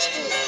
school.